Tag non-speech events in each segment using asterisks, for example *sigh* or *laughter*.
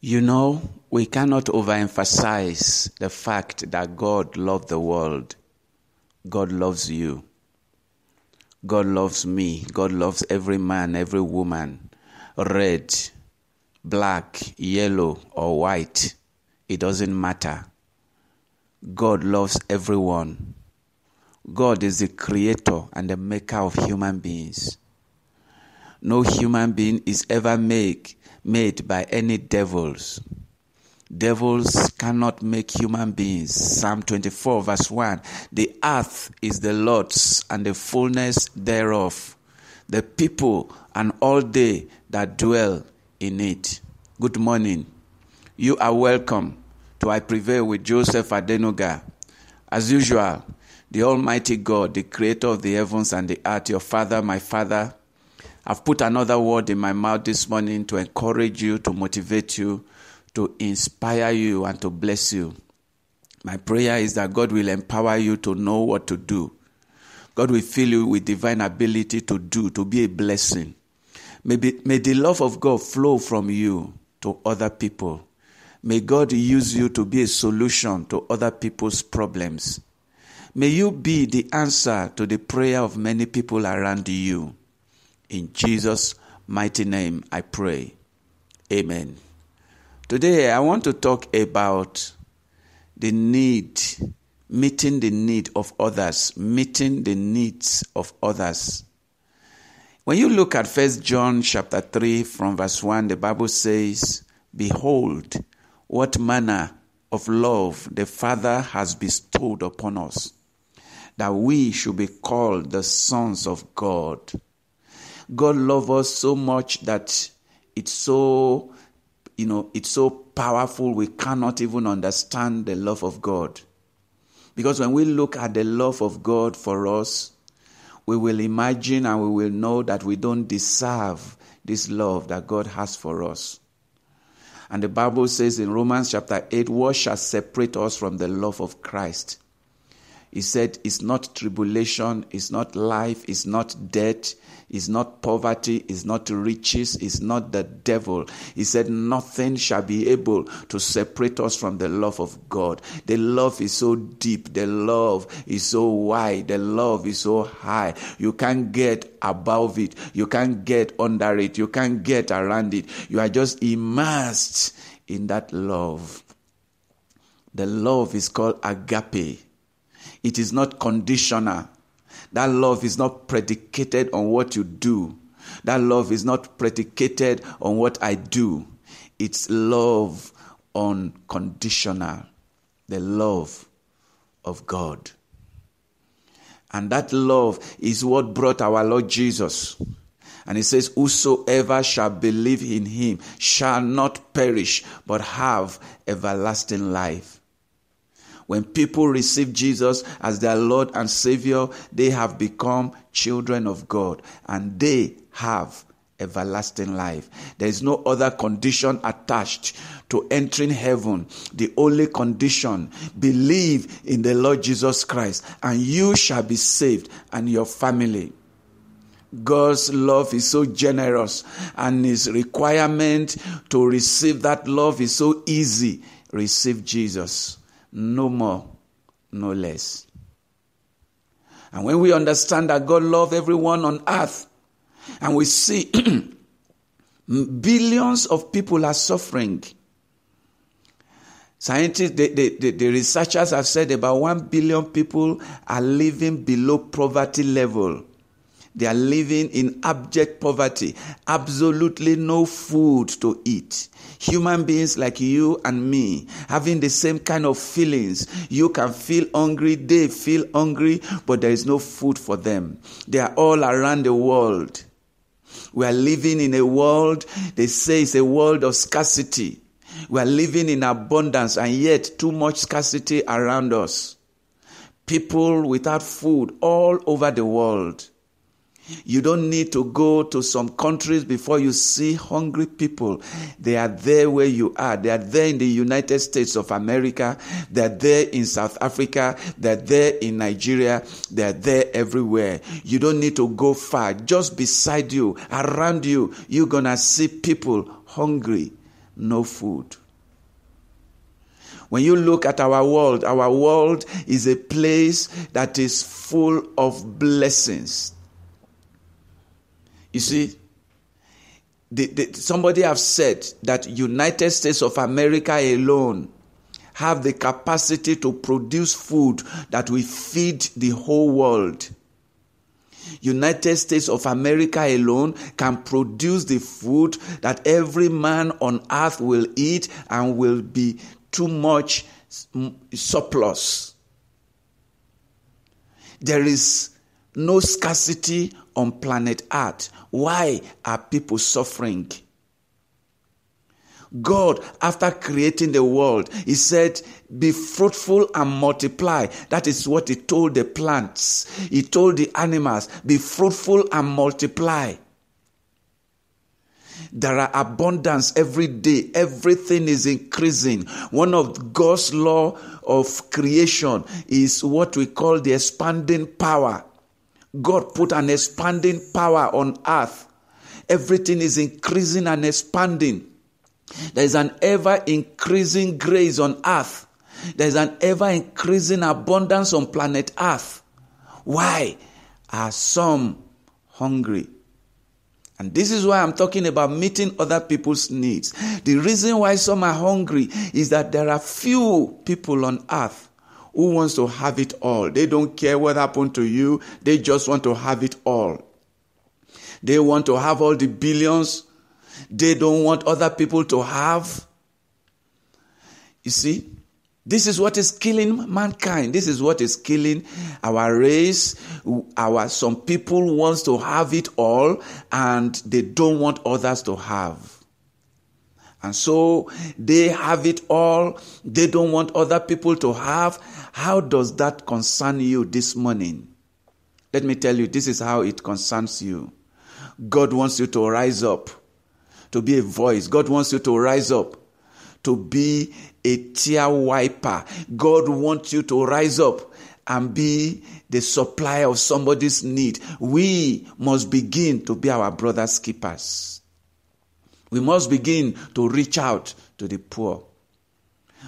You know, we cannot overemphasize the fact that God loved the world. God loves you. God loves me. God loves every man, every woman, red, black, yellow, or white. It doesn't matter. God loves everyone. God is the creator and the maker of human beings. No human being is ever make, made by any devils. Devils cannot make human beings. Psalm 24, verse 1 The earth is the Lord's and the fullness thereof, the people and all they that dwell in it. Good morning. You are welcome to I Prevail with Joseph Adenuga. As usual, the Almighty God, the creator of the heavens and the earth, your Father, my Father, I've put another word in my mouth this morning to encourage you, to motivate you, to inspire you, and to bless you. My prayer is that God will empower you to know what to do. God will fill you with divine ability to do, to be a blessing. May, be, may the love of God flow from you to other people. May God use you to be a solution to other people's problems. May you be the answer to the prayer of many people around you. In Jesus' mighty name, I pray. Amen. Today, I want to talk about the need, meeting the need of others, meeting the needs of others. When you look at First John chapter 3 from verse 1, the Bible says, Behold, what manner of love the Father has bestowed upon us, that we should be called the sons of God. God loves us so much that it's so, you know, it's so powerful we cannot even understand the love of God. Because when we look at the love of God for us, we will imagine and we will know that we don't deserve this love that God has for us. And the Bible says in Romans chapter 8, what shall separate us from the love of Christ? He said, It's not tribulation, it's not life, it's not death, it's not poverty, it's not riches, it's not the devil. He said, Nothing shall be able to separate us from the love of God. The love is so deep, the love is so wide, the love is so high. You can't get above it, you can't get under it, you can't get around it. You are just immersed in that love. The love is called agape. It is not conditional. That love is not predicated on what you do. That love is not predicated on what I do. It's love unconditional. The love of God. And that love is what brought our Lord Jesus. And he says, Whosoever shall believe in him shall not perish, but have everlasting life. When people receive Jesus as their Lord and Savior, they have become children of God and they have everlasting life. There is no other condition attached to entering heaven. The only condition, believe in the Lord Jesus Christ and you shall be saved and your family. God's love is so generous and his requirement to receive that love is so easy. Receive Jesus no more, no less. And when we understand that God loves everyone on earth, and we see *clears throat* billions of people are suffering. Scientists, the, the, the, researchers have said about 1 billion people are living below poverty level. They are living in abject poverty, absolutely no food to eat. Human beings like you and me having the same kind of feelings. You can feel hungry, they feel hungry, but there is no food for them. They are all around the world. We are living in a world, they say it's a world of scarcity. We are living in abundance and yet too much scarcity around us. People without food all over the world. You don't need to go to some countries before you see hungry people. They are there where you are. They are there in the United States of America. They are there in South Africa. They are there in Nigeria. They are there everywhere. You don't need to go far. Just beside you, around you, you're gonna see people hungry. no food. When you look at our world, our world is a place that is full of blessings. You see, the, the, somebody have said that United States of America alone have the capacity to produce food that will feed the whole world. United States of America alone can produce the food that every man on earth will eat and will be too much mm, surplus. There is no scarcity on planet Earth. Why are people suffering? God, after creating the world, He said, Be fruitful and multiply. That is what He told the plants. He told the animals, Be fruitful and multiply. There are abundance every day. Everything is increasing. One of God's law of creation is what we call the expanding power. God put an expanding power on earth. Everything is increasing and expanding. There is an ever increasing grace on earth. There is an ever increasing abundance on planet earth. Why are some hungry? And this is why I'm talking about meeting other people's needs. The reason why some are hungry is that there are few people on earth who wants to have it all. They don't care what happened to you. They just want to have it all. They want to have all the billions. They don't want other people to have. You see, this is what is killing mankind. This is what is killing our race. Our some people wants to have it all and they don't want others to have. And so they have it all. They don't want other people to have. How does that concern you this morning? Let me tell you, this is how it concerns you. God wants you to rise up, to be a voice. God wants you to rise up, to be a tear wiper. God wants you to rise up and be the supplier of somebody's need. We must begin to be our brother's keepers. We must begin to reach out to the poor.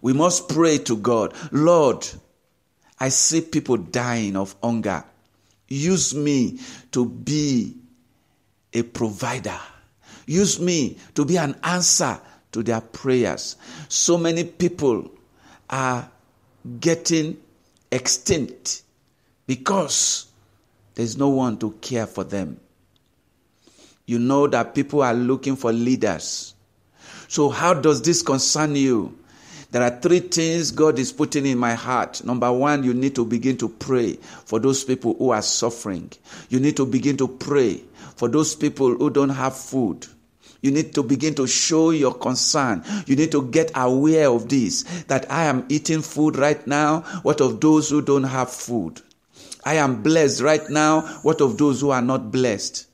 We must pray to God, Lord, I see people dying of hunger. Use me to be a provider. Use me to be an answer to their prayers. So many people are getting extinct because there's no one to care for them. You know that people are looking for leaders. So, how does this concern you? There are three things God is putting in my heart. Number one, you need to begin to pray for those people who are suffering. You need to begin to pray for those people who don't have food. You need to begin to show your concern. You need to get aware of this that I am eating food right now. What of those who don't have food? I am blessed right now. What of those who are not blessed?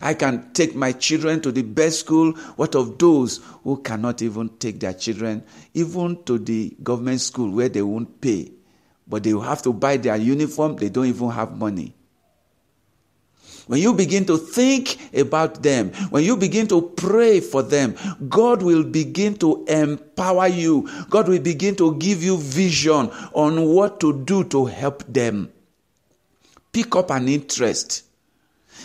I can take my children to the best school. What of those who cannot even take their children even to the government school where they won't pay? But they will have to buy their uniform. They don't even have money. When you begin to think about them, when you begin to pray for them, God will begin to empower you. God will begin to give you vision on what to do to help them. Pick up an interest.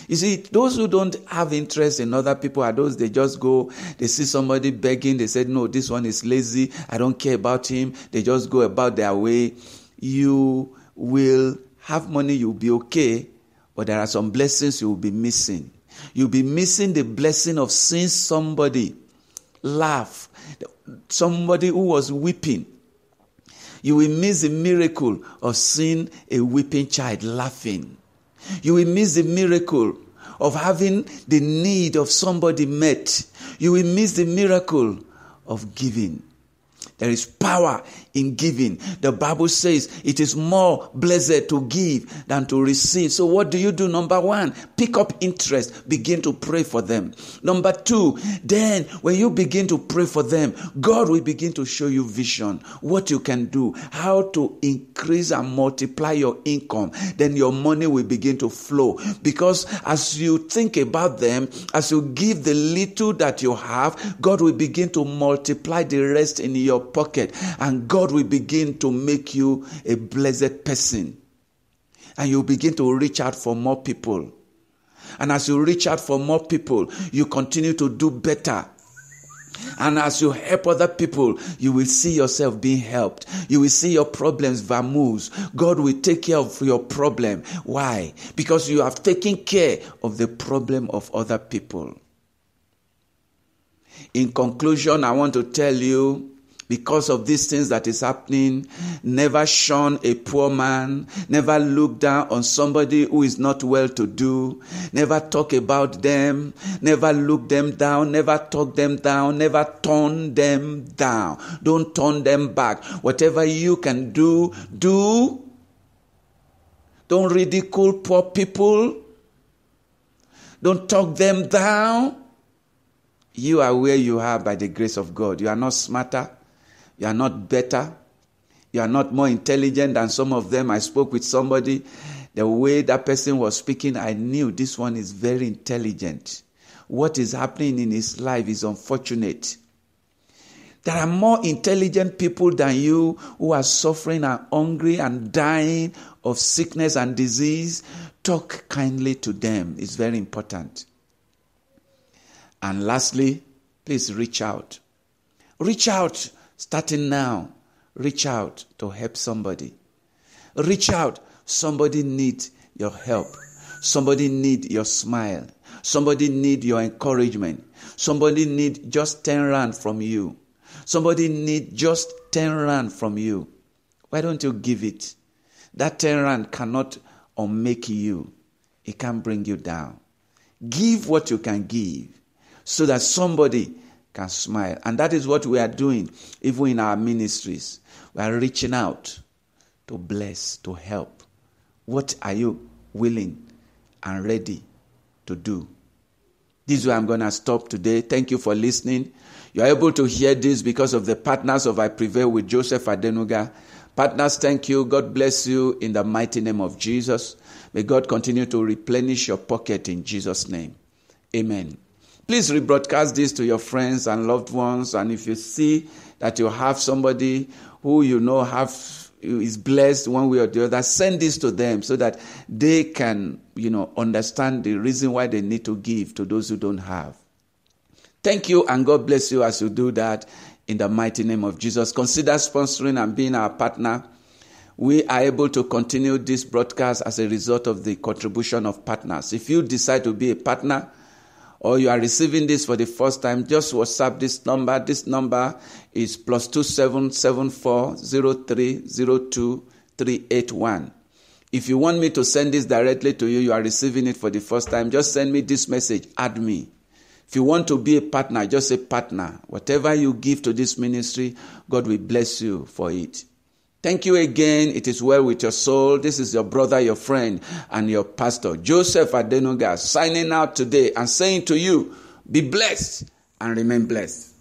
You see, those who don't have interest in other people are those they just go, they see somebody begging, they say, No, this one is lazy, I don't care about him. They just go about their way. You will have money, you'll be okay, but there are some blessings you will be missing. You'll be missing the blessing of seeing somebody laugh, somebody who was weeping. You will miss the miracle of seeing a weeping child laughing. You will miss the miracle of having the need of somebody met. You will miss the miracle of giving. There is power in giving. The Bible says it is more blessed to give than to receive. So, what do you do? Number one, pick up interest, begin to pray for them. Number two, then when you begin to pray for them, God will begin to show you vision, what you can do, how to increase and multiply your income. Then your money will begin to flow. Because as you think about them, as you give the little that you have, God will begin to multiply the rest in your pocket, and God will begin to make you a blessed person. And you begin to reach out for more people. And as you reach out for more people, you continue to do better. And as you help other people, you will see yourself being helped. You will see your problems vamoose. God will take care of your problem. Why? Because you have taken care of the problem of other people. In conclusion, I want to tell you because of these things that is happening, never shun a poor man, never look down on somebody who is not well to do, never talk about them, never look them down, never talk them down, never turn them down. Don't turn them back. Whatever you can do, do. Don't ridicule poor people. Don't talk them down. You are where you are by the grace of God. You are not smarter. You are not better. You are not more intelligent than some of them. I spoke with somebody. The way that person was speaking, I knew this one is very intelligent. What is happening in his life is unfortunate. There are more intelligent people than you who are suffering and hungry and dying of sickness and disease. Talk kindly to them. It's very important. And lastly, please reach out. Reach out starting now. Reach out to help somebody. Reach out. Somebody needs your help. Somebody need your smile. Somebody need your encouragement. Somebody need just 10 rand from you. Somebody need just 10 rand from you. Why don't you give it? That 10 rand cannot unmake you. It can bring you down. Give what you can give so that somebody can smile. And that is what we are doing, even in our ministries. We are reaching out to bless, to help. What are you willing and ready to do? This is where I'm going to stop today. Thank you for listening. You are able to hear this because of the partners of I Prevail with Joseph Adenuga. Partners, thank you. God bless you in the mighty name of Jesus. May God continue to replenish your pocket in Jesus' name. Amen. Please rebroadcast this to your friends and loved ones. And if you see that you have somebody who you know have is blessed one way or the other, send this to them so that they can, you know, understand the reason why they need to give to those who don't have. Thank you and God bless you as you do that in the mighty name of Jesus. Consider sponsoring and being our partner. We are able to continue this broadcast as a result of the contribution of partners. If you decide to be a partner, or you are receiving this for the first time, just WhatsApp this number. This number is plus two seven seven four zero three zero two three eight one. If you want me to send this directly to you, you are receiving it for the first time, just send me this message, add me. If you want to be a partner, just say partner. Whatever you give to this ministry, God will bless you for it. Thank you again. It is well with your soul. This is your brother, your friend, and your pastor, Joseph Adenuga, signing out today and saying to you, be blessed and remain blessed.